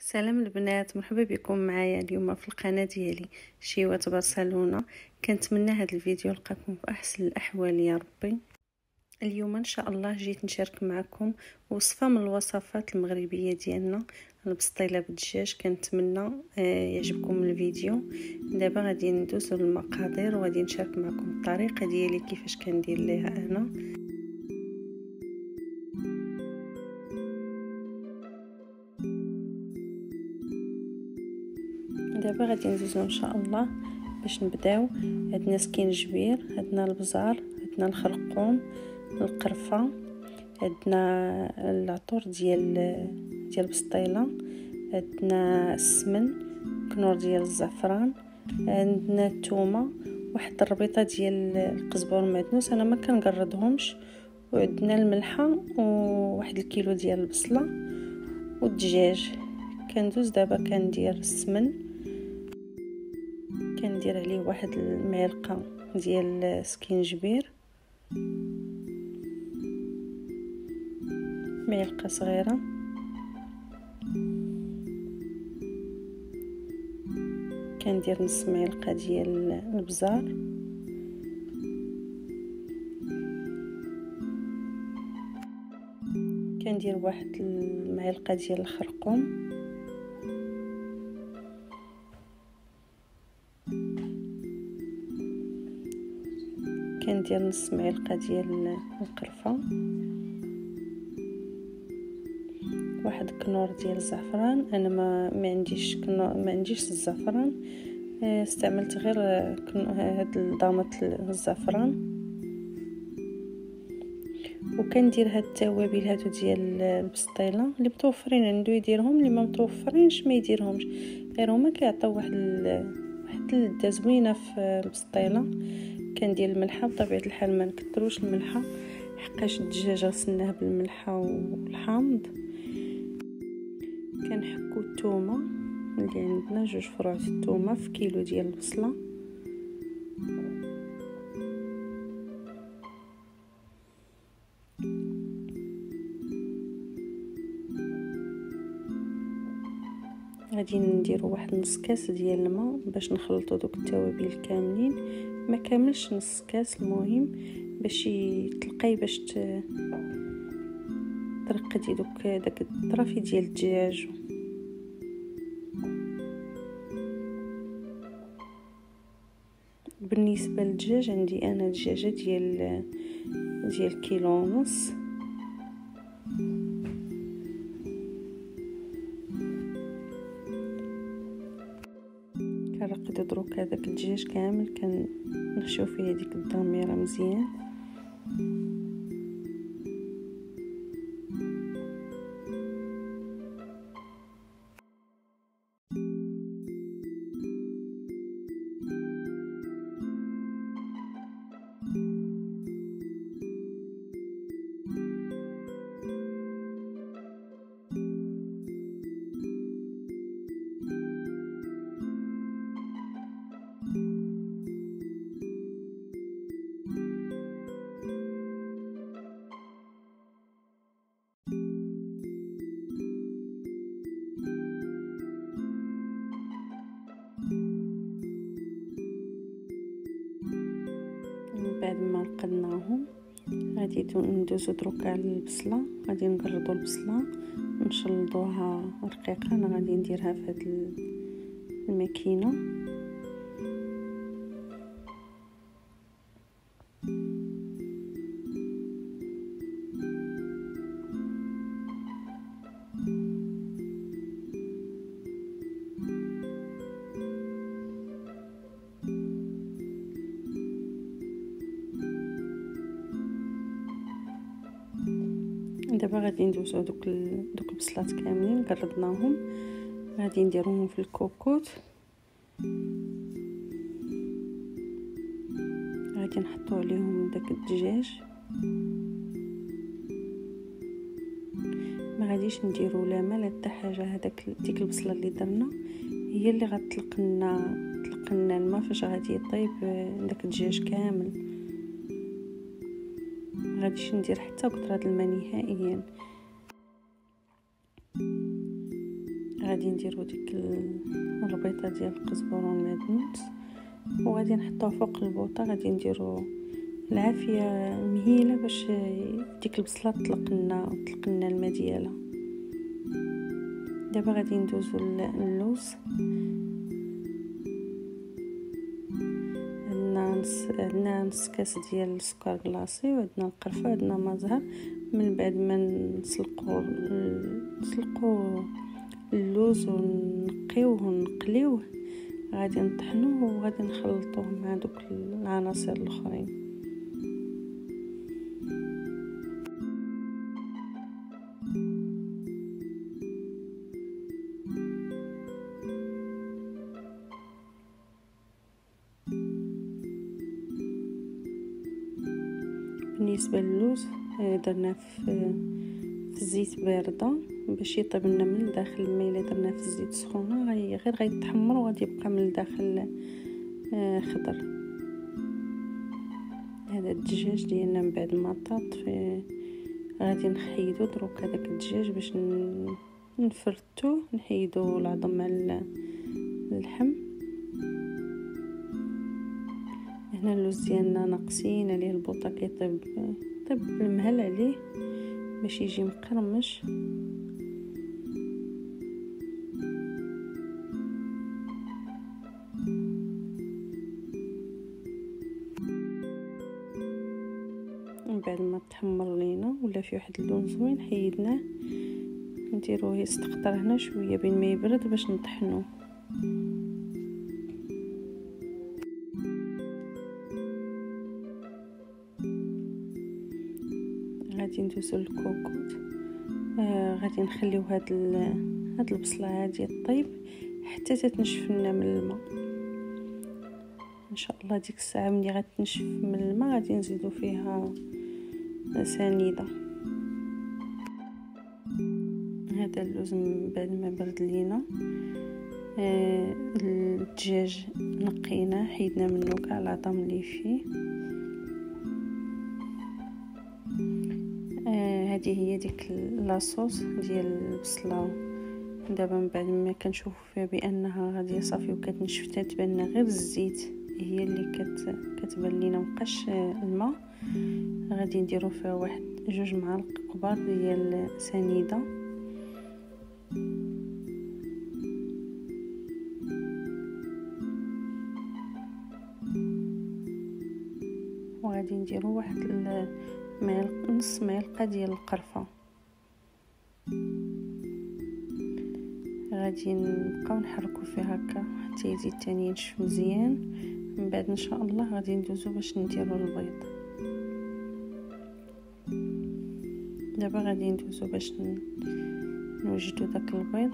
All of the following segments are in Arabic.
سلام البنات مرحبا بكم معايا اليوم في القناة ديالي شيوة برشلونة. كنتمنى هذا الفيديو يلقاكم في أحسن الأحوال يا ربي. اليوم إن شاء الله جيت نشارك معكم وصفة من الوصفات المغربية ديالنا. البسطيلة بالدجاج كنتمنى آه، يعجبكم الفيديو. دابا غادي ندوزو للمقادير وغادي نشارك معكم الطريقة ديالي كيفاش كندير ليها أنا. دابا غادي ندوزو ان شاء الله باش نبداو. عندنا سكينجبير عندنا البزار عندنا الخرقوم القرفة عندنا العطور ديال ديال البسطيله عندنا السمن كنور ديال الزعفران عندنا الثومه واحد الربيطة ديال القزبر المعدنوس أنا ما كنقردهمش. وعندنا الملحة وواحد الكيلو ديال البصلة والدجاج. كندوز دابا كندير السمن. كندير عليه واحد المعلقه ديال سكينجبير معلقه صغيرة. كندير نص معلقه ديال البزار. كندير واحد المعلقه ديال الخرقوم. كندير نص معلقة ديال القرفة. واحد كنور ديال الزعفران أنا ما ما عنديش ما عنديش الزعفران. آه، استعملت غير هاد الضامط الزعفران. وكندير هاد التوابل هادو ديال البسطيلة. اللي متوفرين عنده يديرهم اللي ما متوفرينش ما يديرهم غير هما كيعطيو واحد واحد اللذه زوينة في البسطيلة. كندير الملحة بطبيعة الحال ما نكثروش الملحة. حقاش الدجاج غسلناه بالملحة والحامض. كنحكو الثومه اللي عندنا جوج فروع الثومه في كيلو ديال البصلة. غادي نديرو واحد نص كاس ديال الماء باش نخلطو دوك التوابل كاملين. ما كاملش نص كاس المهم باش تلقاي باش ترقدي دوك داك الطرافي ديال الدجاج. بالنسبة للدجاج عندي أنا دجاجه ديال ديال كيلو ونص. هذاك الدجاج كامل كنخشيو فيه هذيك الضميره مزيان. غادي ندوزو دروكا على البصلة. غادي نقرضو البصلة نشلضوها رقيقة. أنا غادي نديرها في هاد الماكينة. دابا غادي ندوزو دوك دوك البصلات كاملين قردناهم غادي نديروهم في الكوكوت. غادي نحطو عليهم داك الدجاج. ما غاديش نديرو لا ما لا حتى حاجة هذاك ديك البصلة اللي درنا. هي اللي غتطلق لنا طلق لنا الماء فاش غادي يطيب داك الدجاج كامل. غاديش ندير حتى قطره الماء نهائيا. غادي نديرو ديك البيضه ديال القزبر والمعدنوس وغادي نحطوه فوق البوطة. غادي نديرو العافية مهيلة باش ديك البصلة تطلق لنا تطلق لنا الماء ديالها. دابا غادي ندوزو اللوز. نص عندنا نص كاس ديال السكر كلاصي وعندنا القرفة وعندنا زهر من بعد ما نسلقو نسلقو اللوز ونقيوه ونقليوه غادي نطحنوه وغادي نخلطوه مع دوك العناصر الأخرين. درنا في الزيت باردة باش يطيب لنا من الداخل الماء إلا درناه في الزيت سخونة غير غيتحمر وغادي يبقى من الداخل آه، خضر. هذا الدجاج ديالنا من بعد ما طاب في غادي نحيدو دروك هذاك الدجاج باش نفرتو نحيدو العظم مع اللحم. هنا اللوز ديالنا ناقصين عليه البوطة كيطيب طيب المهل عليه باش يجي مقرمش. من بعد ما تحمر لينا ولا في واحد اللون زوين حيدناه. نديروه يستقطر هنا شوية بين ما يبرد باش نطحنوه غادي ندوزو للكوكوط آه غادي نخليو هاد هاد البصلة هادي طيب حتى تتنشف لنا من الماء. إن شاء الله ديك الساعة ملي غتنشف من الماء غادي نزيدو فيها سنيدة. هذا اللوز من بعد ما برد لينا. آه الدجاج نقيناه حيدنا منه كاع العظم اللي فيه. هذه هي ديك لاصوص ديال البصلة. دابا من بعد ما كنشوفوا فيها بأنها غادي صافي وكتنشف تتبان غير الزيت هي اللي كت كتبان لينا مبقاش الماء. غادي نديرو فيها واحد جوج معالق كبار ديال سنيدة. وغادي نديرو واحد معلقه نص معلقه ديال القرفة. غادي نبقاو نحركو فيه هكا حتى يزيد تاني ينشف مزيان. من بعد إن شاء الله غادي ندوزو باش نديرو البيض. دابا غادي ندوزو باش نوجدو داك البيض.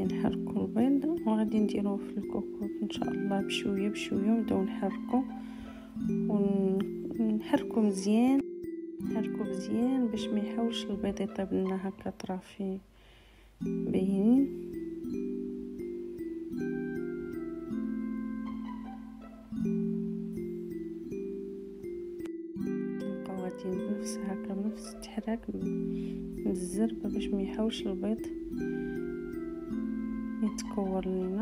غادي نحركو البيض وغادي نديروه في الكوكوط إن شاء الله بشوية بشوية ونبداو نحركو ونحركو مزيان نحركو مزيان باش ما يحاولش البيض يطيب لنا هكا طرافي باينين غادي بنفس هكا بنفس التحراك بالزربه باش ما يحاولش البيض ಎತ್ಕೊಬರ್ಲಿಲ್ಲ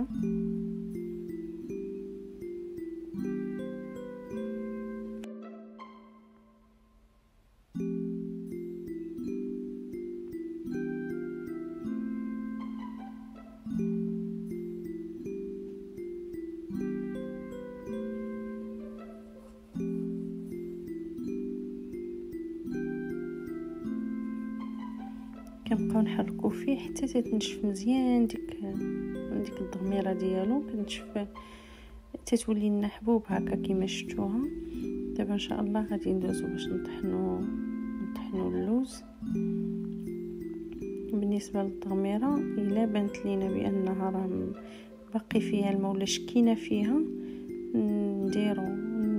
لينا كنبقاو نحركو فيه حتى تتنشف مزيان ديك ديك الضميرة ديالو كنشف تتولي لنا حبوب هكا كيما شفتوها. دابا إن شاء الله غادي ندوزو باش نطحنو نطحنو اللوز. بالنسبة للضميرة إلا بانت لينا بأنها راه باقي فيها الماء ولا شكينا فيها نديرو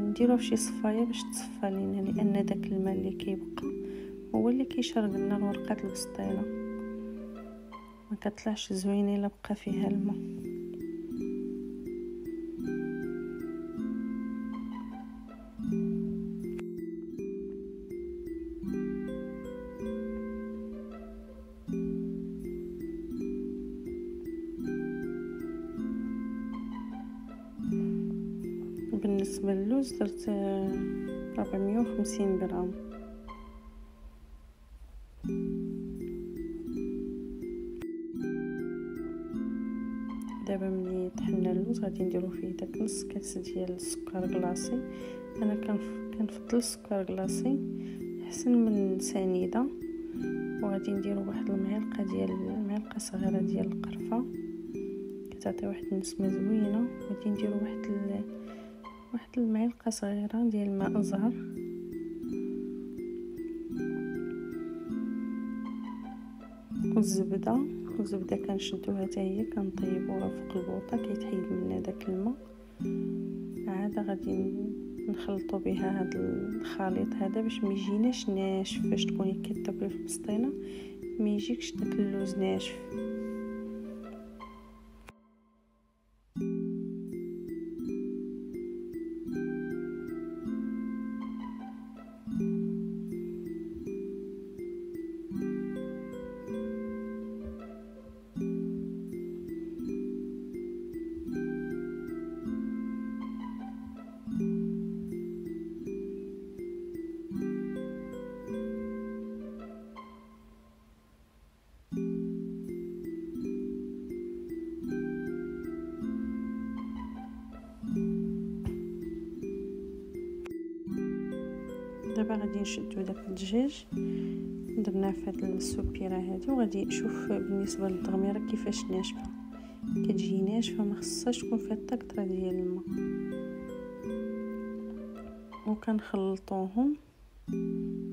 نديرو فشي صفاية باش تصفى لينا لأن داك الماء اللي كيبقى هو اللي كيشرب لنا الورقات البسطيله ما كطلعش زوينه إلا فيها الماء. بالنسبة للوز درت ربعمية وخمسين غرام غادي نديرو فيه داك نص كاس ديال السكر كلاصي أنا كنفضل السكر كلاصي أحسن من سنيدة. وغادي نديرو واحد المعلقة ديال معلقة صغيرة ديال القرفة. كتعطي واحد النسمة زوينة. وغادي نديرو واحد واحد المعلقة صغيرة ديال ماء زهر والزبده الزبده كنشدوها حتى هي كنطيبوها فوق البوطة كيتحيد منها داك الماء. عاد غادي نخلطو بها هاد الخليط هذا باش ما يجيناش ناشف فاش تكوني كتاكلي في البسطينة. ما يجيكش داك اللوز ناشف. غادي نشدو داك الدجاج. درناه في هاد السوبيرة هادي وغادي نشوف بالنسبة للتغميره كيفاش ناشفة. كتجي ناشفة ما خصهاش تكون فيها حتى قطره ديال الماء. وكنخلطوهم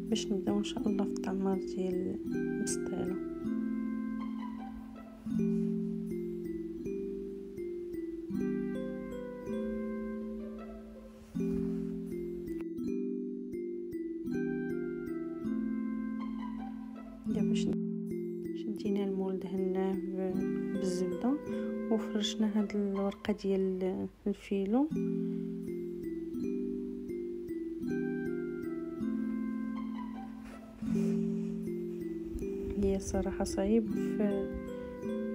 باش نبداو إن شاء الله في الطعمار ديال المسطيله وفرشنا هاد الورقة ديال الفيلو. هي صراحة صعيب في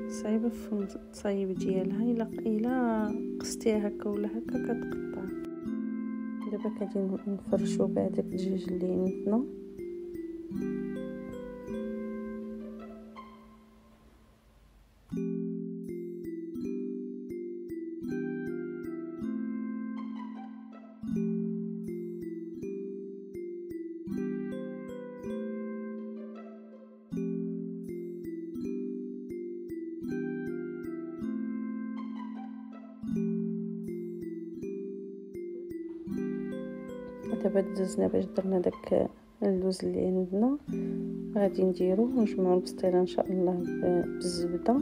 صعيبه في ديالها. إلا إلا قستيها هكا ولا هكا كتقطع. دابا كغادي نفرشو بهداك الدجاج اللي نتنا دابا دزنا باش درنا داك اللوز اللي عندنا غادي نديرو ونجمعو البسطيله إن شاء الله بالزبدة.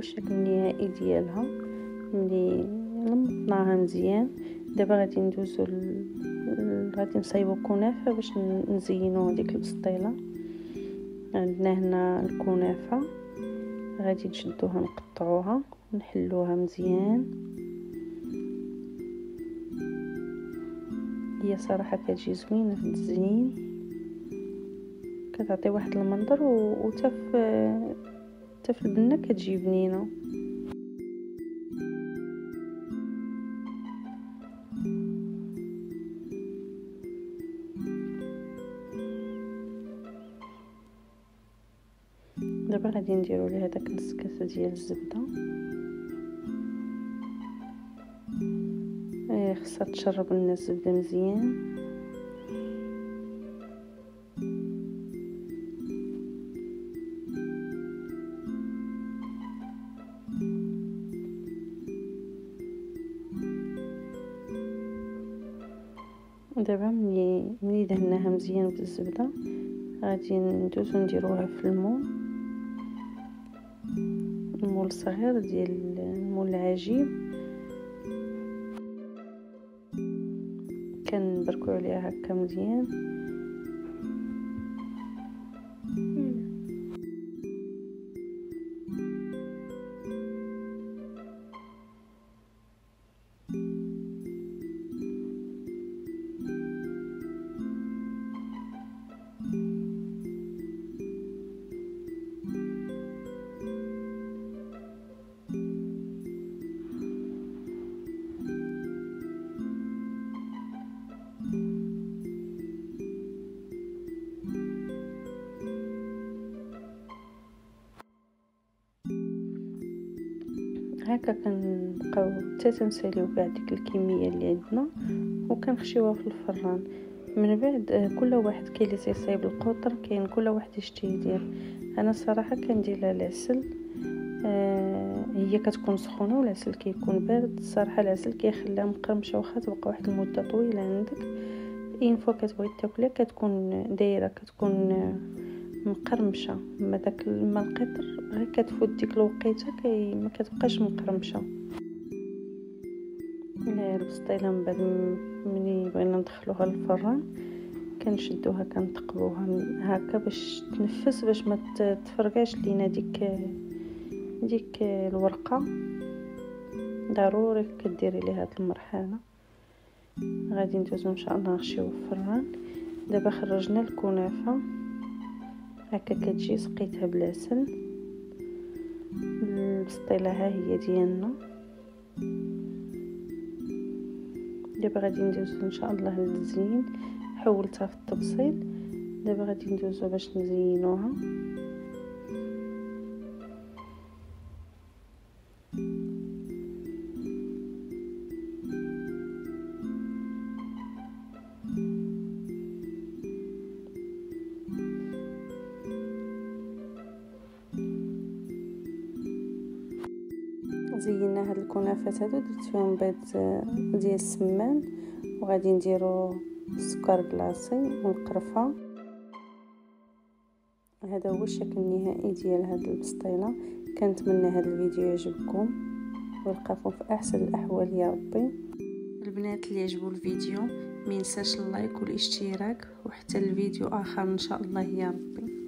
الشكل النهائي ديالها ملي لمطناها مزيان. دابا غادي ندوزو. غادي نصايبو كنافة باش نزينو هذيك البسطيلة. عندنا هنا الكنافة غادي نشدوها نقطعوها نحلوها مزيان. هي صراحة كتجي زوينه في التزيين كتعطي واحد المنظر وتا في حتى في البنه كتجي بنينه دابا غادي نديرو ليه هذاك نص كاسه ديال الزبدة. إيه خصها تشرب لنا الزبدة مزيان. دابا ملي ملي دهناها مزيان بالزبده غادي ندوزو نديروها في المول. المول صغير ديال المول العجيب. كنبركو عليها هكا مزيان. هكا كنبقاو حتى تنساليو كاع ديك الكمية اللي عندنا وكنخشيوها في الفران. من بعد كل واحد كاين اللي تيصايب القطر كاين كل واحد اش تيدير أنا الصراحه كندير العسل آه هي كتكون سخونة والعسل كيكون بارد. الصراحه العسل كيخليها مقرمشة واخا تبقى واحد المدة طويلة عندك. une fois كتبغي تاكلها كتكون دايرة كتكون مقرمشة. أما داك الماء القطر غير كتفوت ديك الوقيتة كي ما كتبقاش مقرمشة. البسطيله من بعد ملي بغينا ندخلوها للفران. كنشدوها كنتقبوها هكا باش تنفس باش ما تفرقاش لينا ديك ديك الورقة. ضروري كديري ليها هاد المرحلة. غادي ندوزو إن شاء الله نخشيو الفران. دابا خرجنا الكنافة. هكا كتجي سقيتها بالعسل البسطيله ها هي ديالنا. دابا غادي ندوزو إن شاء الله للتزيين. حولتها في التبصيل دابا غادي ندوزو باش نزينوها. الكنافات هادو درت فيهم بيض ديال السمان وغادي نديرو السكر كلاصي والقرفه هذا هو الشكل النهائي ديال هاد البسطيلة. كنتمنى هاد الفيديو يعجبكم. ويلقاكم في أحسن الأحوال يا ربي. البنات اللي عجبوا الفيديو ما ينساش اللايك والاشتراك وحتى الفيديو آخر إن شاء الله يا ربي.